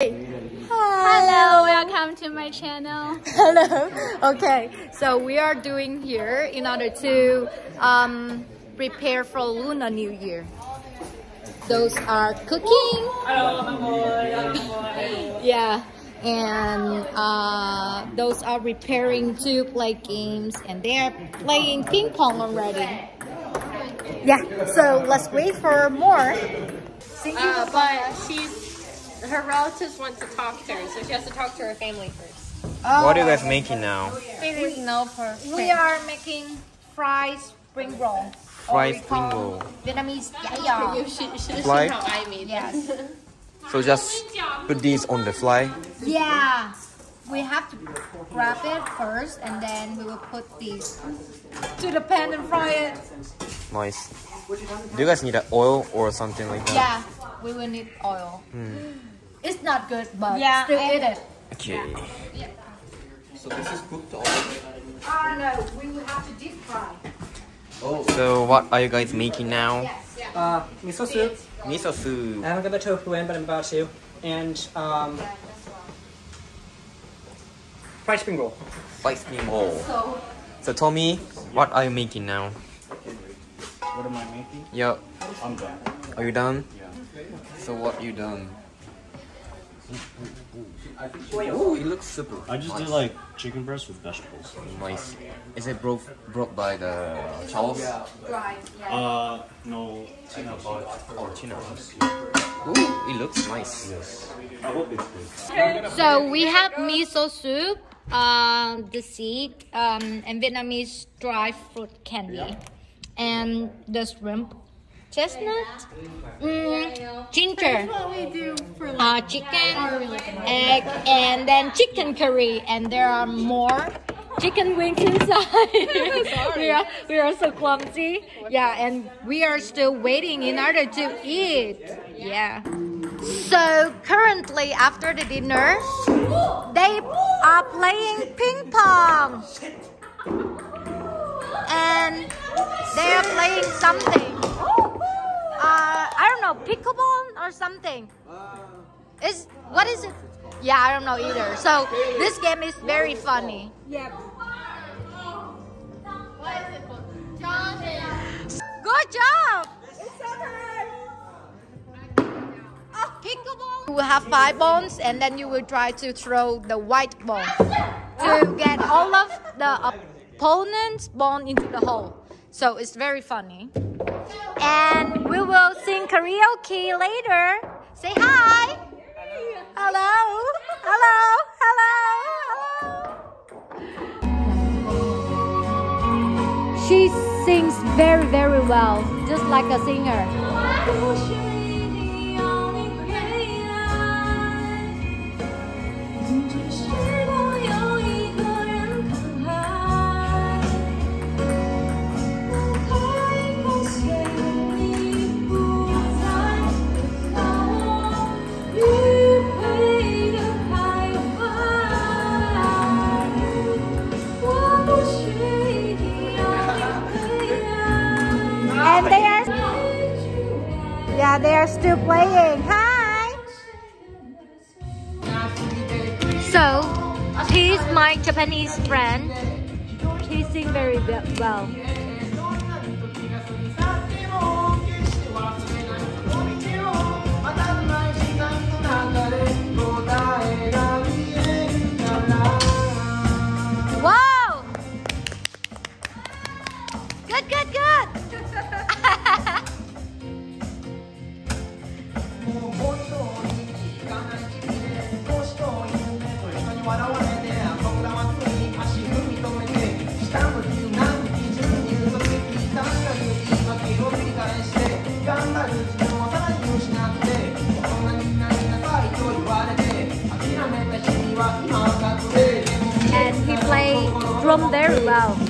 Hello, welcome to my channel. Hello. Okay, so we are doing here in order to um, prepare for Lunar New Year. Those are cooking. yeah, and uh, those are preparing to play games, and they are playing ping pong already. Yeah, so let's wait for more. Uh, but she's her relatives want to talk to her, so she has to talk to her family first. What are you guys oh. making now? We are making fried spring roll. Fried spring roll. Vietnamese yeah, You should, should have seen how I made. Yes. So just put these on the fly. Yeah. We have to grab it first and then we will put these to the pan and fry it. Nice. Do you guys need a oil or something like that? Yeah, we will need oil. Hmm. It's not good, but Yeah, still and- eat it. Okay. So this is cooked already? Oh no, we will have to deep fry. Oh. So what are you guys making now? Uh, miso soup. Miso soup. I haven't got the tofu in, but I'm about to. And um, fried spring roll. Fried spring roll. So Tommy, what are you making now? What am I making? Yep. I'm done. Are you done? Yeah. So what you done? Oh, it looks super. I just did like chicken breast with vegetables. nice. Is it brought brought by the Charles? Uh, no, Tina bought Or Tina? Ooh, it looks nice. I hope it's good. So we have miso soup, uh, the seed, um, and Vietnamese dry fruit candy, and the shrimp, chestnut, mm, ginger, uh, chicken, egg, and then chicken curry, and there are more chicken wings inside. we are we are so clumsy. Yeah, and we are still waiting in order to eat. Yeah. So currently after the dinner, they are playing ping pong. And they are playing something. Uh, I don't know, pickleball or something. Is what is it? Yeah, I don't know either. So this game is very funny. Yep. Good job! Oh, pickleball. You will have five bones, and then you will try to throw the white ball to get all of the opponent's bone into the hole. So it's very funny. And we will sing karaoke later. Say hi. Hello. Hello. Hello. She sings very, very well, just like a singer. And yeah, they are still playing. Hi. So, he's my Japanese friend. He sings very well. Played drum very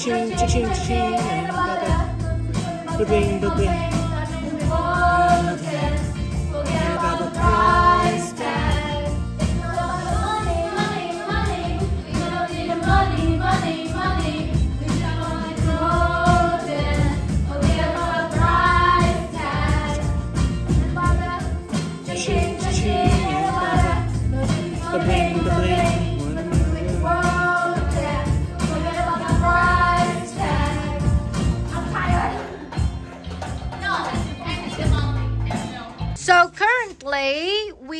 ching ching ching ching ba-ba. Ba-bing,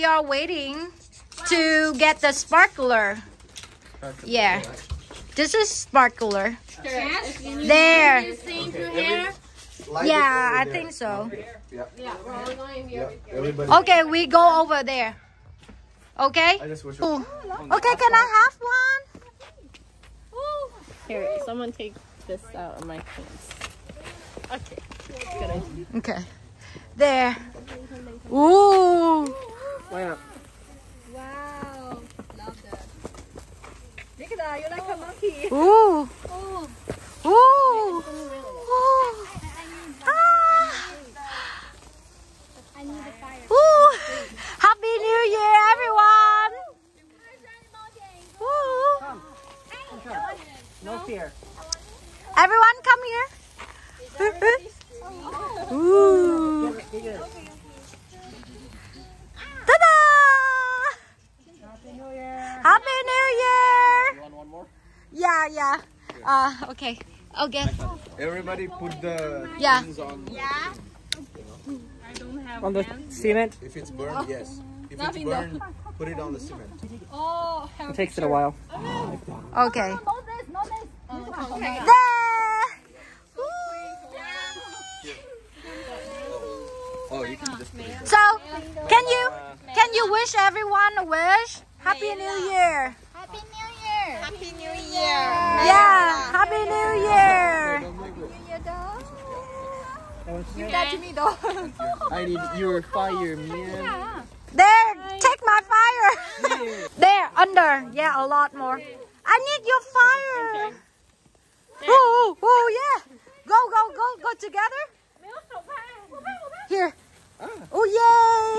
we are waiting to get the sparkler. Yeah. This is sparkler. There. Yeah, I think so. Okay, we go over there. Okay? Ooh. Okay, can I have one? Here, someone take this out of my pants. Okay. Okay. There. Ooh. Why not? Ooh. Ooh. Ooh. Ah. Ooh. Happy New Year, everyone. Ooh. No fear. Everyone, come here. Ooh. Ta-da! Happy New Year! You want one more? Yeah, yeah. Uh, okay. Okay. Everybody put the Yeah. things on. Yeah. On the cement, If it's burned, yes. If it's burned, put it on the cement. Oh, it takes it a while. Okay. There. Oh, you can just. So, can you can you wish everyone a wish? Happy New Year. Happy New Year! Happy New Year! Yeah. Happy New Year. Give that to me though. I need your fire, man. There. Take my fire. there. Under. Yeah, a lot more. I need your fire. Oh, oh, yeah. Go, go, go, go together. Here. Ah. Oh, yay.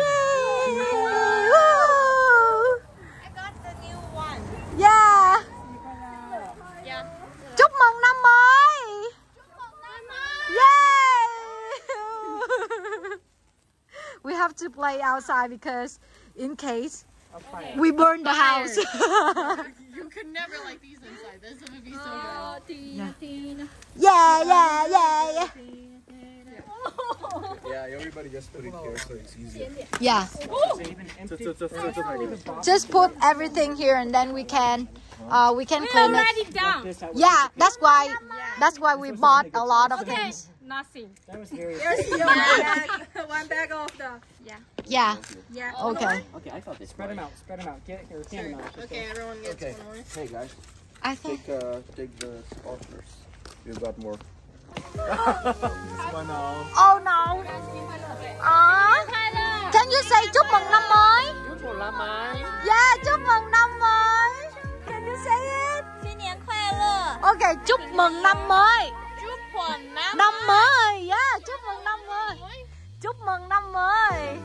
Yay. Woo. I got the new one. Yeah. Yeah. Chúc mừng năm mới. Yay! we have to play outside because in case we burn the house. You could never like these inside. This would be so good. yeah, yeah, yeah, yeah. Yeah, everybody just put it here so it's easier. Yeah. Just put everything here and then we can uh, we can clean it. it down. Yeah, that's why that's why we bought a lot of things. Nothing. That was very. One bag of the. Yeah. Yeah. Yeah. Okay. Okay, I thought they spread them out. Spread them out. Get your camera. Sure. Okay, everyone gets okay. one more. Hey guys. I think. Take, uh, take the sponsors. You've got more. oh no. À, can you say chúc mừng năm mới? Chúc mừng năm mới. Yeah, chúc mừng năm mới. Can you say it? Okay, chúc mừng năm mới. Chúc mừng năm mới. Năm mới. Yeah, chúc mừng năm mới.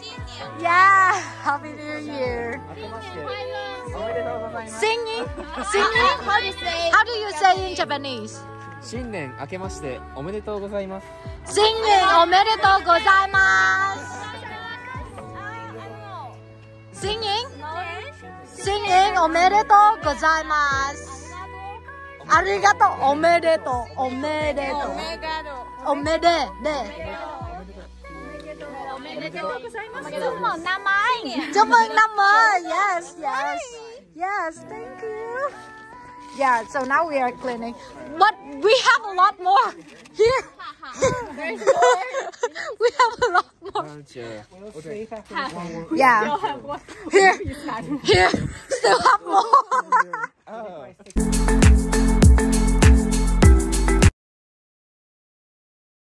新年 Yeah, Happy New Year. Singing, singing. How do you say? How do you say in Japanese? 新年明けましておめでとうございます。Singing おめでとうございます。Singing, singing おめでとうございます。ありがとう、おめでとう、おめでとう。おめでで。祝贺 năm mới. Chúc mừng năm mới. Yes, yes. Yes, thank you. Yeah, so now we are cleaning. But we have a lot more here. we have a lot more. Yeah. Here. Here. Still have more. Oh.